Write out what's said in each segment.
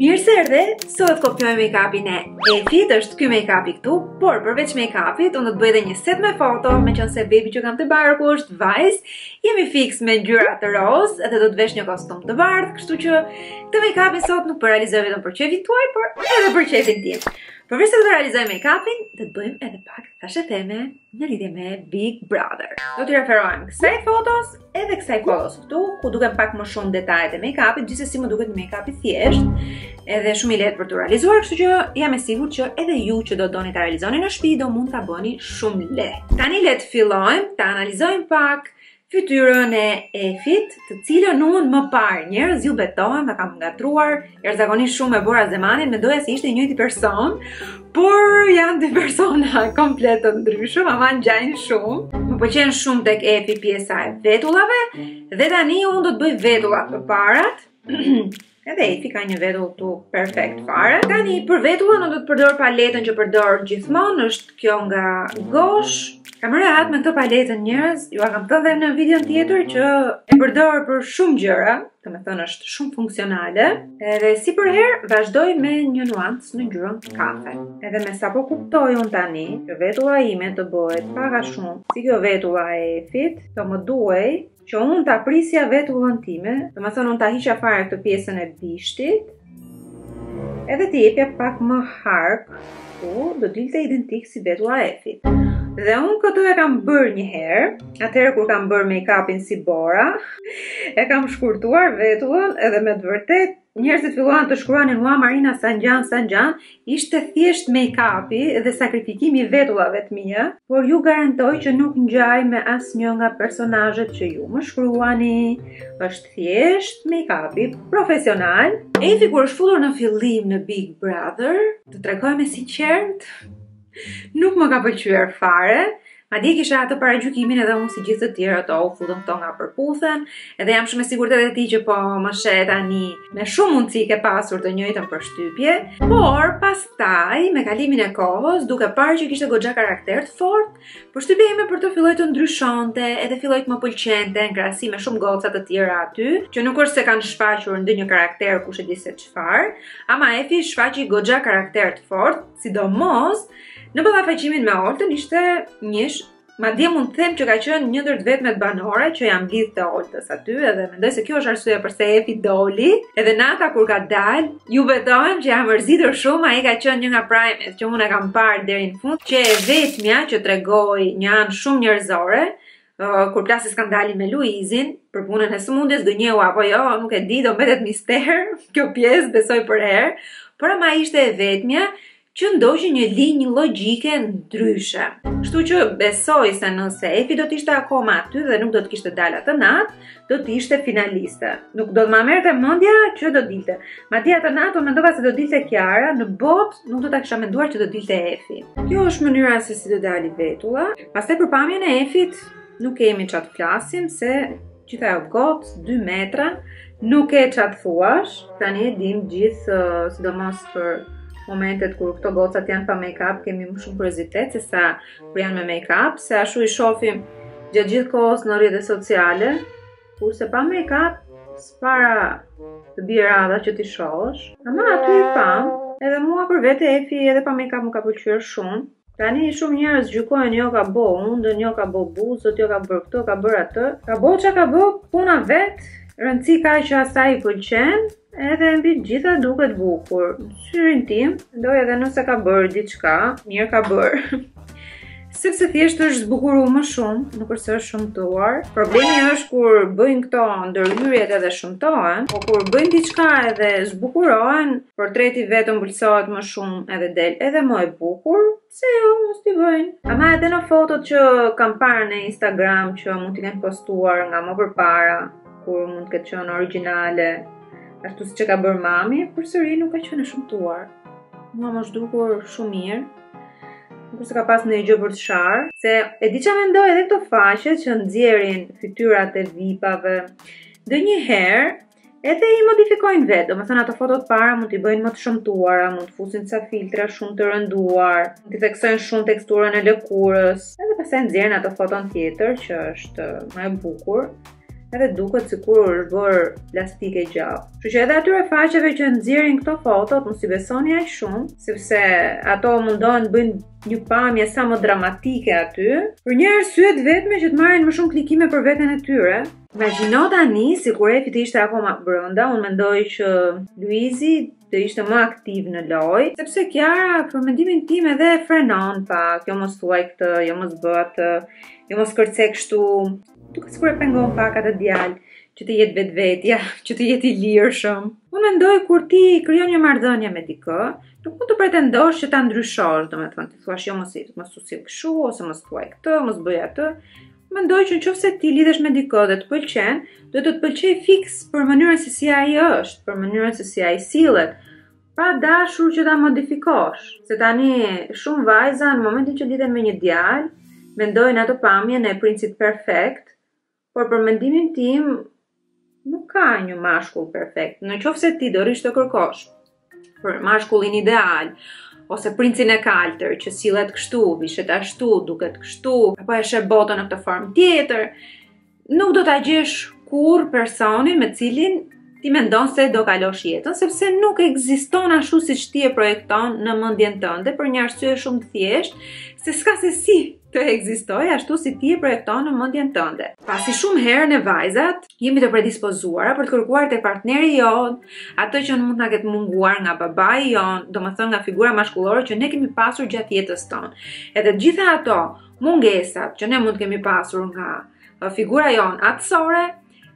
Mirë se erdhe, sot do të kopjoj make-upin e Efit, është ky make-upi këtu, por përveç make-upit, unë do të bëj dhe një set me foto, meqenëse baby që kam te barku është vajzë, jemi fix me ngjyra të rozë, edhe do të vesh një kostum të bardhë, kështu që këtë make-upin sot nuk po e realizoj vetëm për qejfin tuaj, por edhe për qejfin tim. Përveç se do të realizoj make-upin, do të bëjmë edhe pak thashetheme. në lidhje me Big Brother. Do t'i referohem kësaj fotos edhe kësaj fotos këtu, ku duken pak më shumë detajet e make-upit, gjithsesi më duket një make-up i thjeshtë, edhe shumë i lehtë për t'u realizuar, kështu që jam e sigurt që edhe ju që do doni ta realizoni në shpi, do mund ta bëni shumë lehtë. Tani le të fillojmë ta analizojmë pak, fytyrën e Efit, të cilën unë më parë njerëz ju betohem, e kam ngatërruar jashtëzakonisht shumë me Bora Zemanin, mendoja se ishte i njëjti person, por janë dy persona komplet të ndryshëm, ama ngjajnë shumë. Më pëlqen shumë tek Efi pjesa e vetullave, dhe tani unë do të bëj vetullat të parat, Edhe Efi ka një vetull të perfekt fare. Tani për vetullën unë do të përdor paletën që përdor gjithmonë, është kjo nga Gosh. Kam rehat me këtë paletën njerëz, jua kam thënë dhe në videon tjetër që e përdor për shumë gjëra, domethënë është shumë funksionale, edhe si përherë vazhdoj me një nuancë në ngjyrën kafe. Edhe me sa po kuptoj unë tani, që vetulla ime të bëhet pak a shumë, si kjo vetulla e Efit, do më duhej Që unë ta prisja vetullën time, domethënë unë ta hiqa fare këtë pjesën e bishtit, edhe t'i jepja pak më hark, ku do dilte identik si vetulla e Efit. Dhe unë këtë e kam bërë një herë, atëherë kur kam bërë make-upin si Bora, e kam shkurtuar vetullën edhe me të vërtetë Njerëzit filluan të shkruanin ua Marina sa ngjan, sa ngjan, ishte thjesht make-up-i dhe sakrifikimi i vetullave të mia, por ju garantoj që nuk ngjaj me asnjë nga personazhet që ju më shkruani, është thjesht make-up-i profesional. Efi kur është futur në fillim në Big Brother, të tregohem e sinqertë, Nuk më ka pëlqyer fare. Madje kisha atë paragjykimin edhe unë si gjithë të tjerat, u futën këto nga Përputhen edhe jam shumë e sigurt edhe ti që po më sheh tani me shumë mundësi ke pasur të njëjtën përshtypje por pastaj me kalimin e kohës duke parë që kishte goxha karakter të fortë përshtypja ime për të filloi të ndryshonte edhe filloi të më pëlqente në krahasim me shumë goca të tjera aty që nuk është se kanë shfaqur ndonjë karakter kushedi se çfarë ama Efi shfaqi goxha karakter të fortë Sidomos, në ballafaqimin me Oltën ishte njësh. Madje mund të them që ka qenë një ndër të vetmet banore që ia mblidhte Oltës aty edhe mendoj se kjo është arsyeja përse Efi doli. Edhe nata kur ka dalë, ju betohem që jam mërzitur shumë, ai ka qenë një nga primet që unë e kam parë deri në fund, qe e vetmja që tregoi një anë shumë njerëzore, kur plasi skandali me Luizin për punën e sëmundjes do njohë apo jo, nuk e di, do mbetet mister. Kjo pjesë besoj përherë, por ama ishte e vetmja që ndoqi një linjë logjike ndryshe. Kështu që besoj se nëse Efi do të ishte akoma aty dhe nuk do të kishte dalë atë natë, do të ishte finaliste. Nuk do ma merrte mendja që do dilte. Madje atë natë unë mendova se do dilte Kiara, në botë nuk do ta kisha menduar që do dilte Efi. Kjo është mënyra se si do dali vetulla. Pastaj për pamjen e Efit nuk kemi ça të flasim se gjithë ajo gocë 2 metra nuk ke ça të thuash. Tani e dimë të gjithë uh, sidomos për momentet kur këto gocat janë pa make-up, kemi më shumë kuriozitet se sa kur janë me make-up, se ashtu i shohim gjatë gjithë kohës në rrjetet sociale, kurse pa make-up s'para të bie rasti që t'i shohësh. Ama aty i pamë, edhe mua për vete Efi edhe pa make-up më ka pëlqyer shumë. Tani shumë njerëz gjykojnë jo ka bo hundën, jo ka bo buzët, jo ka bërë këtë, ka bërë atë. Ka bo ça ka bo, puna vet, rëndësi ka që asaj i pëlqen, edhe mbi të gjitha duket bukur. Në syrin tim, mendoj edhe nëse ka bërë diçka, mirë ka bërë. Sepse thjesht është zbukuru më shumë, nuk është se është shëmtuar. Problemi është kur bëjnë këto ndërhyrjet edhe shëmtohen, po kur bëjnë diçka edhe zbukurohen, Portreti vetë ëmbëlsohet më shumë edhe del edhe më e bukur, pse jo, mos t'i bëjnë. Ama edhe në fotot që kam parë në Instagram që mund t'i kenë postuar nga më përpara, kur mund të ketë qenë origjinale, ashtu siç e ka bërë mami, përsëri nuk ka qenë e shëmtuar. Mua më është dukur shumë mirë. Nuk se ka pas ndonjë gjë për të sharë, se e di çfarë mendoj edhe këto faqe që nxjerrin fytyrat e vipave. Ndonjëherë Edhe i modifikojnë vetë, domethënë ato fotot e para mund t'i bëjnë më të shëmtuara, mund të fusin ca filtra shumë të rënduar, mund t'i theksojnë shumë teksturën e lëkurës, edhe pastaj nxjerrin atë foton tjetër që është më e bukur, edhe duket sikur është bërë plastike gjallë. Kështu që edhe atyre faqeve që nxjerrin këto fotot, mos i besoni aq shumë, sepse ato mundohen të bëjnë një pamje sa më dramatike aty, për një arsye të vetme që të marrin më shumë klikime për veten e tyre, Imagjino tani sikur Efi të ishte akoma brenda, unë mendoj që Luizi të ishte më aktiv në lojë, sepse Kiara për mendimin tim edhe e frenon pak, jo mos thuaj këtë, jo mos bë atë, jo mos kërce kështu, duket sikur e pengon pak atë djalë që të jetë vetvetja, që të jetë i lirshëm. Unë mendoj kur ti krijon një marrëdhënie me dikë, nuk mund të pretendosh që ta ndryshosh, domethënë të thuash jo mos i mos u sill kështu ose mos thuaj këtë, mos bëj atë, Mendoj që në qoftë se ti lidhesh me dikë dhe të pëlqen, do të të pëlqejë fiks për mënyrën se si ai është, për mënyrën se si ai sillet, pa dashur që ta modifikosh. Se tani shumë vajza në momentin që lidhen me një djalë, mendojnë atë pamjen e princit perfekt, por për mendimin tim Nuk ka një mashkull perfekt. Në qoftë se ti dërish të kërkosh për mashkullin ideal, ose princin e kaltër që sillet kështu, vishet ashtu, duket kështu, apo e sheh botën në këtë formë tjetër, nuk do ta gjesh kurrë personin me cilin ti mendon se do kalosh jetën, sepse nuk ekziston ashtu siç ti e projekton në mendjen tënde për një arsye shumë të thjeshtë, se s'ka se si të ekzistojë ashtu si ti e projekton në mendjen tënde. Pasi shumë herë ne vajzat jemi të predispozuara për të kërkuar tek partneri jonë atë që mund të na ketë munguar nga babai jonë, domethënë nga figura mashkullore që ne kemi pasur gjatë jetës tonë. Edhe gjitha ato mungesat që ne mund të kemi pasur nga figura jonë atësore,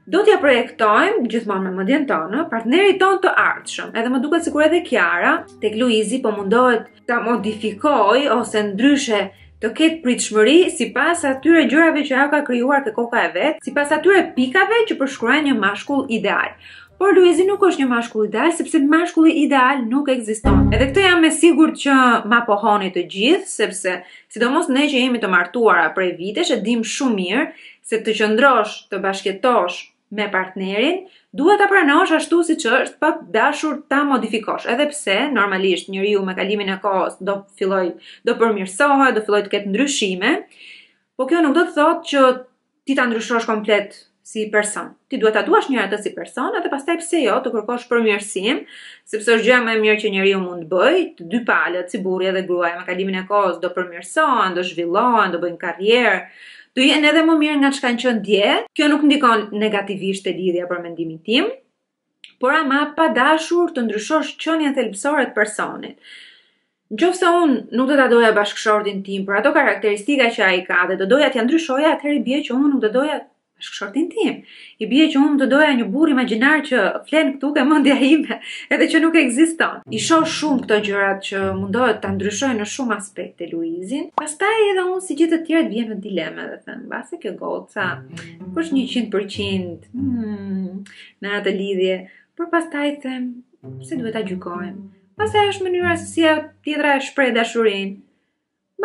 Do t'ia projektojmë gjithmonë me mendjen tonë, partnerit tonë të ardhshëm, edhe më duket sikur edhe Kiara, tek Luizi po mundohet ta modifikojë ose ndryshe të ketë pritshmëri sipas atyre gjërave që ajo ka krijuar ke koka e vet, sipas atyre pikave që përshkruajnë një mashkull ideal. Por Luizi nuk është një mashkull ideal, sepse mashkulli ideal nuk ekziston. Edhe këtë jam e sigurt që ma pohoni të gjithë, sepse sidomos ne që jemi të martuara prej vitesh, e dimë shumë mirë se të qëndrosh të bashkjetosh me partnerin duhet ta pranosh ashtu siç është pa dashur ta modifikosh edhe pse normalisht njeriu me kalimin e kohës do fillojë do përmirësohet do fillojë të ketë ndryshime po kjo nuk do të thotë që ti ta ndryshosh komplet si person. Ti duhet ta duash njëherë atë si person, edhe pastaj pse jo, të kërkosh përmirësim, sepse është gjëja më e mirë që njeriu mund të bëjë, të dy palët, si burri edhe gruaja, me kalimin e kohës do përmirësohen, do zhvillohen, do bëjnë karrierë, do jenë edhe më mirë nga çka kanë qenë dje. Kjo nuk ndikon negativisht te lidhja për mendimin tim, por ama pa dashur të ndryshosh qenien thelbësore të personit. Në qoftë se unë nuk do ta doja bashkëshortin tim për ato karakteristika që ai ka dhe do doja t'ia ndryshoja, atëherë i bie që unë nuk do doja bashkëshortin tim. I bie që unë të doja një burrë imagjinar që flen këtu ke mendja ime, edhe që nuk ekziston. I shoh shumë këto gjërat që mundohet ta ndryshojë në shumë aspekte Luizin. Pastaj edhe unë si gjithë të tjerët vjen në dilema dhe them, mbase kjo goca nuk është 100% hmm, në atë lidhje, por pastaj them, pse duhet ta gjykojmë? Pastaj është mënyra se si ajo tjetra e shpreh dashurinë.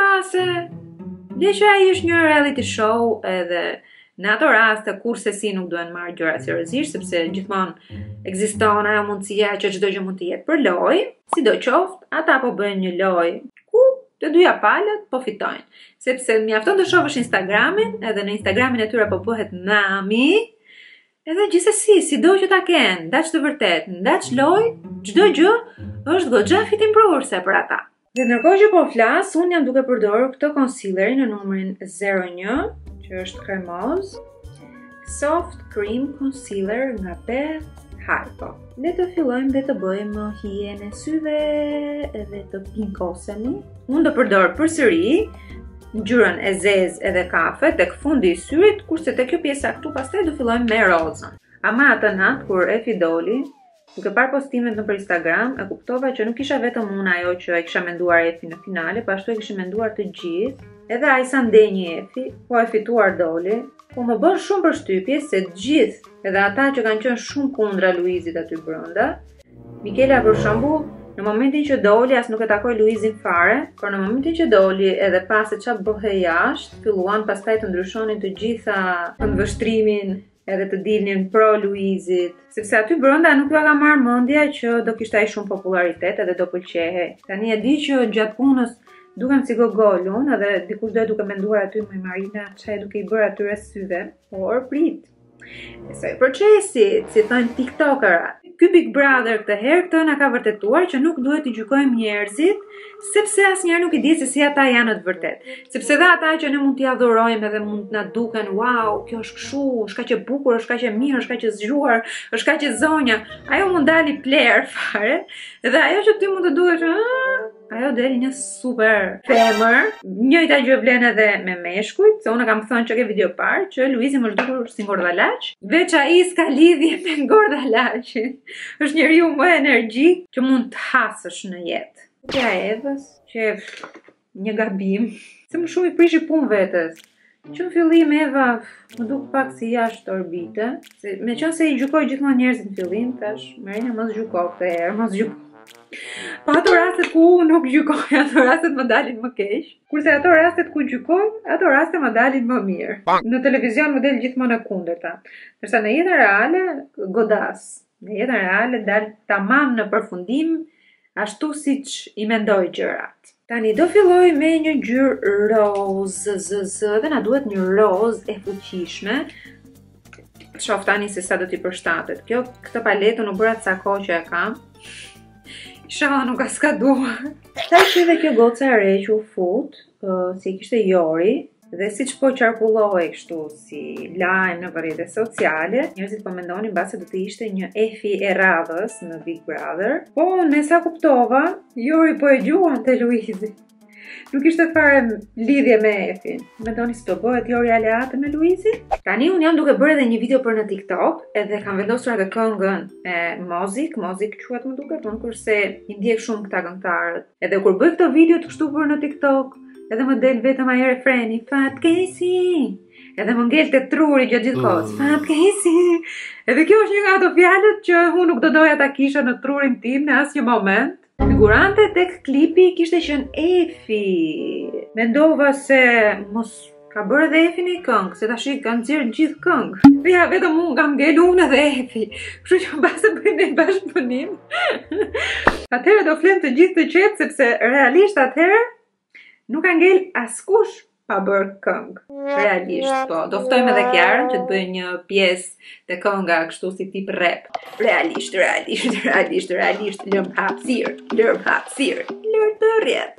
Mbase, se ai është një reality show edhe në ato raste kurrsesi nuk duhen marrë gjërat seriozisht sepse gjithmonë ekziston ajo mundësia që çdo gjë mund të jetë për lojë, sidoqoftë ata po bëjnë një lojë ku të dyja palët po fitojnë. Sepse mjafton të shohësh Instagramin, edhe në Instagramin e tyre po bëhet nami, edhe gjithsesi, sido që ta kenë, daç të vërtetë, daç lojë, çdo gjë është goxha fitimprurëse për ata. Dhe ndërkohë që po flas, unë jam duke përdorur këtë concealerin në numrin 01, që është kremoz, soft cream concealer nga Be Harpo. Le të fillojmë dhe të bëjmë hijen e syve dhe të pinkosemi. Unë do përdor përsëri ngjyrën e zezë edhe kafe tek fundi i syrit, kurse tek kjo pjesa këtu pastaj do fillojmë me rozën. Ama atë natë kur Efi doli, Duke parë postimet nëpër Instagram, e kuptova që nuk isha vetëm unë ajo që e kisha menduar Efin në finale, po ashtu e kishin menduar të gjithë. Edhe ai sa ndenji Efi, po e fituar doli, po më bën shumë përshtypje se të gjithë, edhe ata që kanë qenë shumë kundra Luizit aty brenda, Mikela për shembull, në momentin që doli as nuk e takoi Luizin fare, por në momentin që doli edhe pa se ça bëhej jashtë, filluan pastaj të ndryshonin të gjitha këndvështrimin edhe të dilnin pro Luizit, sepse aty brenda nuk ua ka marrë mendja që do kishte aq shumë popullaritet edhe do pëlqehej. Tani e di që gjatë punës dukem si gogol unë edhe dikush do jetë duke menduar aty moj Marina ç'je duke i bërë atyre syve, por prit. Trust the process, si thonë TikTokerat. Ky Big Brother këtë herë seç na ka vërtetuar që nuk duhet t'i gjykojmë njerëzit, sepse asnjëherë nuk i di se si ata janë në të vërtetë. Sepse dhe ata që ne mund t'i adhurojmë edhe mund të na duken, wow, kjo është kështu, është kaq e bukur, është kaq e mirë, është kaq e zgjuar, është kaq e zonja. Ajo mund të dali plehër fare dhe ajo që ti mund të dukesh, Ajo del një super femër. Njëjta gjë vlen edhe me meshkujt, se unë kam thënë që ke video parë që Luizi më është dukur si ngordhalaç. Veç ai s'ka lidhje me ngordhalaçin. Është njeriu më energjik që mund të hasësh në jetë. Ajo e Evës qe një gabim. Se më shumë i prishi punë vetes. Që në fillim Eva më duk pak si jashtë orbite, meqenëse i gjykoj gjithmonë njerëzit në fillim, thashë Marina mos gjyko këtë herë, mos gjyko. Po ato rastet ku nuk gjykoj, ato rastet më dalin më keq. Kurse ato rastet ku gjykoj, ato raste më dalin më mirë. Në televizion më del gjithmonë e kundërta. Ndërsa në jetën reale godas. Në jetën reale dal tamam në përfundim ashtu siç i mendoj gjërat. Tani do filloj me një ngjyrë rozë, zë, zë, dhe na duhet një rozë e fuqishme. Shof tani se sa do t'i përshtatet. Kjo, këtë paletën u bëra ca kohë që e kam. Ishalla nuk ka skaduar. Sa që dhe kjo goca e re që u fut, Po, si e kishte Jori, Dhe siç po qarkullonte kështu si lajm nëpër rrjete sociale, njerëzit po mendonin mbase do të ishte një efi e radhës në Big Brother, po me sa kuptova, jori po e gjuan te Luizi. Nuk ishte fare lidhje me Efin. Mendoni si do bëhet Jori aleate me Luizin? Tani unë jam duke bërë edhe një video për në TikTok, edhe kam vendosur atë këngën e Mozik, Mozik quhet më duket, por unë s'i ndjek shumë këta këngëtarët Edhe kur bëj këto video të kështu për në TikTok, edhe më del vetëm ai refreni, fatkeqësi. Edhe më ngel te truri gjatë gjithë kohës, mm. fatkeqësi. Edhe kjo është një nga ato fjalët që unë nuk do doja ta kisha në trurin tim në asnjë moment. Figurante tek klipi kishte qenë Efi. Mendova se mos Ka bërë edhe Efi një këngë, se tashi kanë nxjerrë gjithë këngë. Dhe ja vetëm unë kam ngel unë edhe Efi. Kështu që mbase bëjmë një bashkëpunim. Atëherë do flemë të gjithë të qetë, sepse realisht atëherë nuk ka ngel askush pa bërë këngë. Realisht, po. Do ftojmë edhe Kiarën që të bëjë një pjesë Te kënga kështu si tip rap. Realisht, realisht, realisht, realisht, lëm hapësirë, lëm hapësirë, lëm të rritem.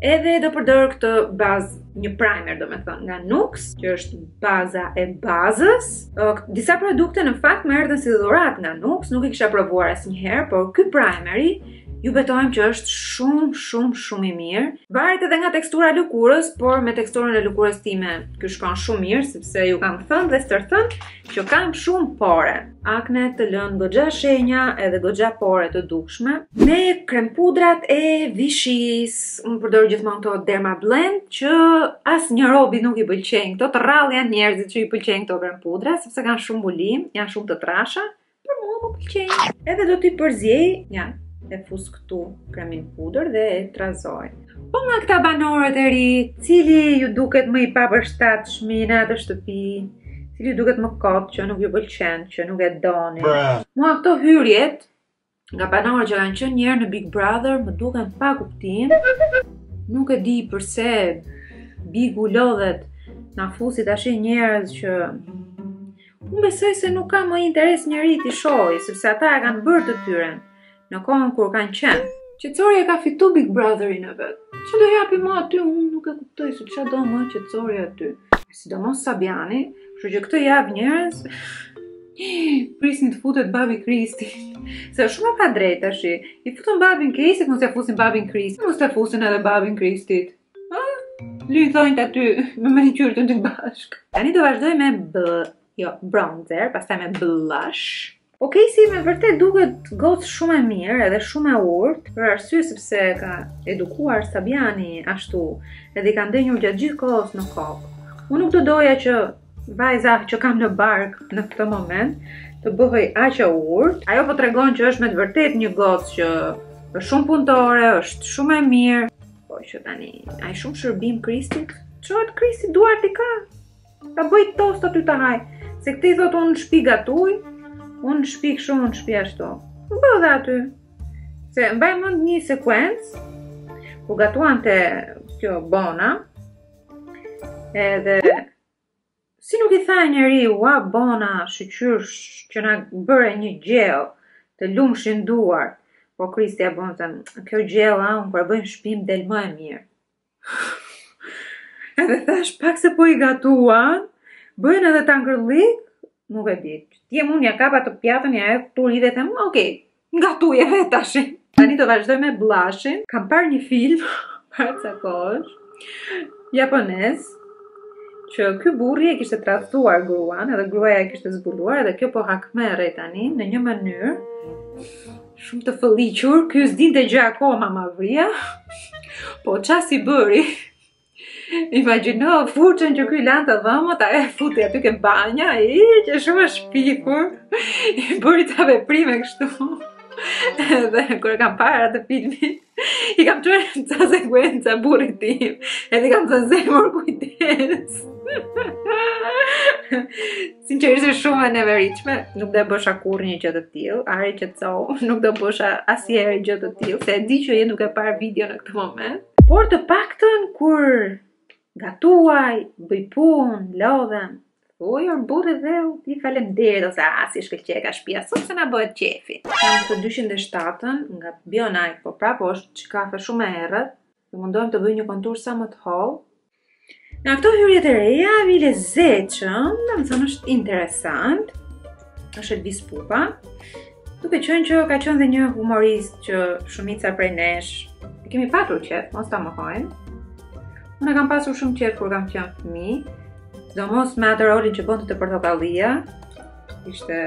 Edhe do përdor këtë bazë, një primer domethënë, nga Nuxe, që është baza e bazës. Disa produkte në fakt më erdhën si dhuratë nga Nuxe, nuk i kisha provuar asnjëherë, por ky primeri Ju betohem që është shumë, shumë, shumë i mirë. Varet edhe nga tekstura e lëkurës, por me teksturën e lëkurës time ky shkon shumë mirë, sepse ju kam thënë dhe stërthënë që kam shumë pore. Aknet të lënë goxha shenja edhe goxha pore të dukshme. Me krem pudrat e Vichy-së, unë përdor gjithmonë këto Dermablend që asnjë robi nuk i pëlqejnë. Këto të rrallë janë njerëzit që i pëlqejnë këto krem pudra, sepse kanë shumë mbulim, janë shumë të trasha. Por mua më pëlqej. Edhe do t'i përziej, ja, e fus këtu krem pudër dhe e trazoj. Po nga këta banorët e rinj, cili ju duket më i papërshtatshmi në atë shtëpi, cili ju duket më kot që nuk ju pëlqen, që nuk e doni. Mua këto hyrjet nga banorët që kanë qenë njëherë në Big Brother më duken pa kuptim. Nuk e di përse Bigu lodhet na fus tashi njerëz që Unë besoj se nuk ka më interes njeri t'i shohi, sepse ata e kanë bërë të tyren, në kohën kur kanë qenë. Qetësori e ka fitu Big Brother-in e vet. Ça do japi më aty, unë nuk e kuptoj se ça do më qetësori aty. Sidomos Sabiani, kështu që këtë javë njerëz prisni të futet babi Kristi. Se është shumë e padrejtë tash. I futën babin Kristi, mos ja fusin babin Kristit, mos ta fusin edhe babin Kristit. Lyi thonjt aty me manikyr të dy bashkë. Tani do vazhdoj me bl... Jo, bronzer, pastaj me blush. Po Casey me vërtet duket gocë shumë e mirë edhe shumë e urtë, për arsye sepse ka edukuar Sabiani ashtu, edhe i ka ndenjur gjatë gjithë kohës në kokë. Unë nuk do doja që vajza që kam në bark në këtë moment të bëhej aq e urtë. Ajo po tregon që është me të vërtet një gocë që është shumë punëtore, është shumë e mirë. Po që tani, ai shumë shërbim Kristit, çohet Kristi duart i ka. Ta bëj tost aty ta haj, se këto i thot unë n'shpi gatuj, unë n'shpi kështu, unë n'shpi ashtu. Bë dhe aty. Se mbaj mend një sekuencë ku gatuante kjo bona. Edhe Si nuk i tha njeri, ua bona, shyqyr që na bëre një gjell, të lumshin duart. Po Kristi ja bënte, kjo gjella unë kur e bëj në shpi më del më e mirë. edhe thash pak se po i gatuan, bën edhe tangërllik, nuk e di. Të jem unë ja kap atë pjatën, ja jap turive, i them, ok, Gatuje vetë tashi. Tani do vazhdoj me blashin. Kam parë një film, para ca kohësh, japonez, që ky burri e kishte tradhtuar gruan, edhe gruaja e kishte zbuluar, edhe kjo po hakmerrej tani, në një mënyrë, shumë të fëlliqur, ky s'dinte gjë akoma mavria, po ça s'i bëri, Imagjino furçën që ky lante dhëmët, ajo e futi aty ke banja, gjë shumë e shpifur, i bëri ca veprime kështu. Dhe kur e kam parë atë filmin, i kam çuar ca sekuenca burrit tim, edhe i kam thënë zemër kujdes. Sinqerisht shumë e neveritshme, nuk do bësha kurrë një gjë të tillë, Ari qetësohu nuk do bësha asnjëherë gjë të tillë, se e di që je duke parë videon në këtë moment. Por të paktën kur gatuaj, bëj punë, lodhem, thuj or burrë dhe, u, të faleminderit, ose, a, si shkëlqeka shpia, sot se na bëhet qefi. Kam 207-ën, nga BioNike, po prapo është kafe shumë e errët, Do mundohem të bëj një kontur sa më të hollë. Në këto hyrjet e reja, vjen lezetshëm, domethënë është interesant, është Elvis Pupa, duke qënë që ka qënë dhe një humorist që shumica prej nesh e kemi patur qejf, mos ta mohojmë, unë e kam pasur shumë qejf kur kam qënë fëmi, sidomos me atë rolin që bëndë të përtokalia, ishte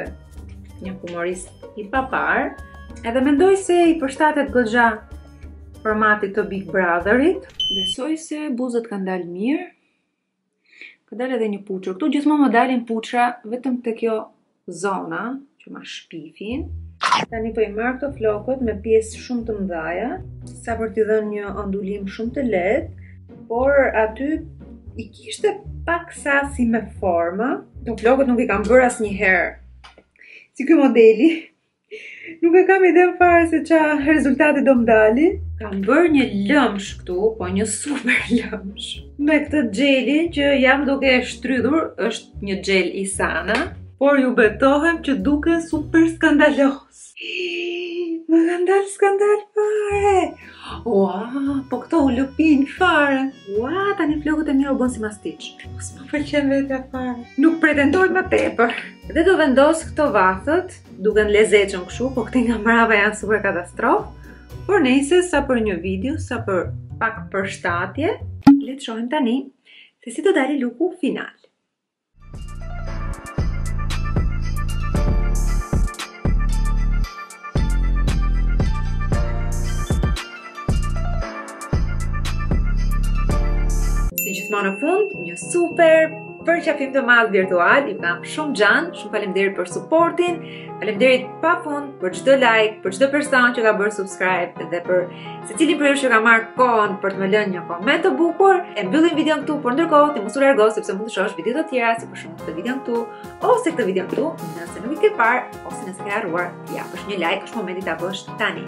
një humorist i papar, edhe mendoj se i përshtatet goxha formatit të Big Brotherit. Besoj se buzët kanë dalë mirë. Ka dalë edhe një puçër. Këtu gjithmonë më dalin puçra vetëm te kjo zona që ma shpifin. Tani po i marr këto flokët me pjesë shumë të mdhaja, sa për t'i dhënë një ondulim shumë të lehtë, por aty i kishte pak sa si me forma. Këto flokët nuk i kam bërë asnjëherë si ky modeli, Nuk e kam idenë fare se ça rezultati do m'dali. Kam bërë një lëmsh këtu, po një super lëmsh. Me këtë xhelin që jam duke e shtrydhur, është një xhel Isana. Por ju betohem që duket super skandalos. Më kanë dal skandal fare. Ua, po këto u lëpinë fare. Ua, tani flokët e mi u bënë si mastiç. S'më pëlqen vetja fare. Nuk pretendoj më tepër. Dhe do vendos këto vathët Duken lezetshëm kështu, po këtej nga mrava janë super katastrofë. Por nejse, sa për një video, sa për pak përshtatje, le të shohim tani se si do dali luku final. Si gjithmonë në fund, një super përqafim të madh virtual, ju kam shumë xhan, shumë faleminderit për suportin, faleminderit pa fund për çdo like, për çdo person që ka bërë subscribe dhe për secili prej jush që ka marrë kohën për të më lënë një koment të bukur. E mbyllim videon këtu, por ndërkohë ti mos u largo sepse mund të shohësh video të tjera si për shembull këtë videon këtu ose këtë videon këtu, nëse nuk i ke parë ose nëse ke harruar t'i japësh një like, është momenti ta bësh tani.